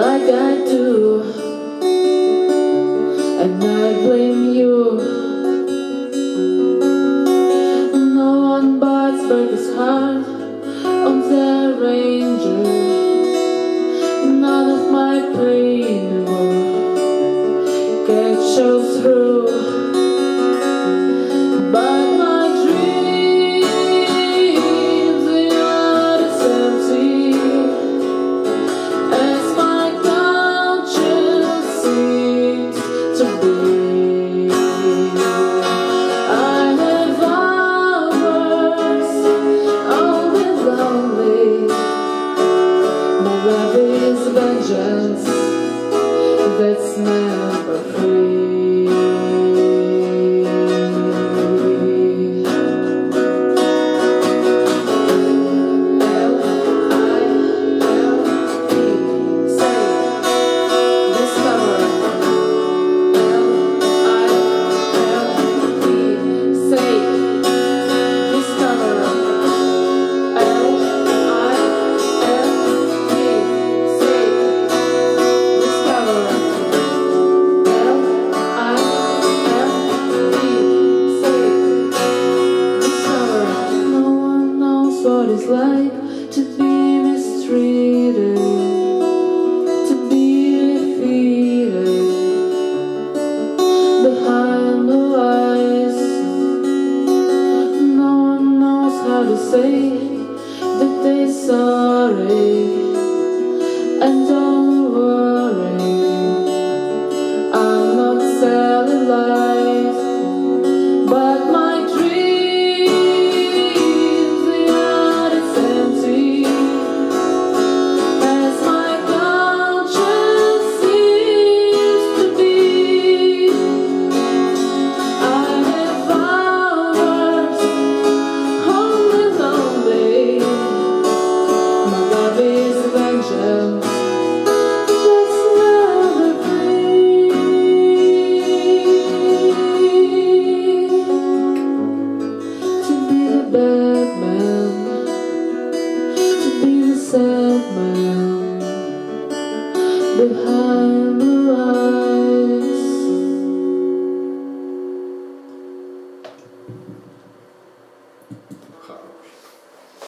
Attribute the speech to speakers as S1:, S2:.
S1: like I do. And I blame you. No one bites but his heart. It's never free. what it's like to be mistreated, to be defeated behind the eyes. No one knows how to say that they're sorry. And don't worry, I'm not selling lies. sad man behind